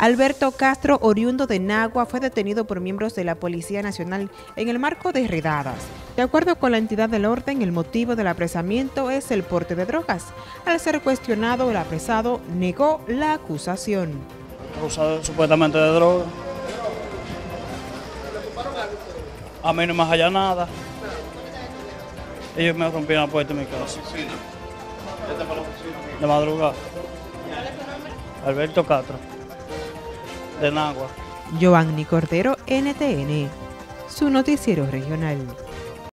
Alberto Castro, oriundo de Nagua, fue detenido por miembros de la Policía Nacional en el marco de redadas. De acuerdo con la entidad del orden, el motivo del apresamiento es el porte de drogas. Al ser cuestionado, el apresado negó la acusación. Acusado supuestamente de droga. A mí no me halla nada. Ellos me rompieron la puerta de mi casa. De madrugada. Alberto Castro. De. Giovanni Cordero, NTN, su noticiero regional.